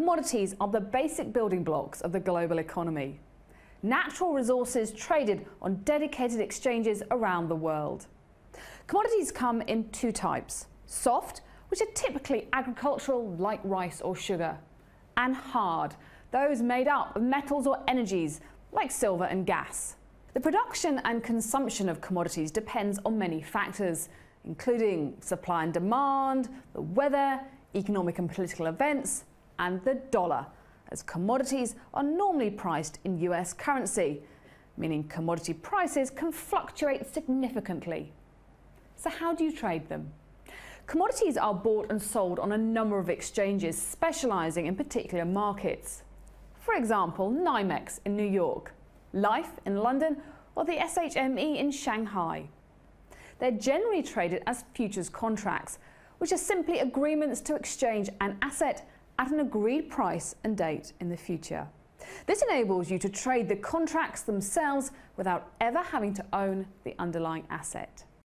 commodities are the basic building blocks of the global economy. Natural resources traded on dedicated exchanges around the world. Commodities come in two types soft, which are typically agricultural, like rice or sugar, and hard, those made up of metals or energies, like silver and gas. The production and consumption of commodities depends on many factors, including supply and demand, the weather, economic and political events, and the dollar, as commodities are normally priced in US currency, meaning commodity prices can fluctuate significantly. So, how do you trade them? Commodities are bought and sold on a number of exchanges specialising in particular markets. For example, NYMEX in New York, LIFFE in London, or the SHME in Shanghai. They're generally traded as futures contracts, which are simply agreements to exchange an asset at an agreed price and date in the future. This enables you to trade the contracts themselves without ever having to own the underlying asset.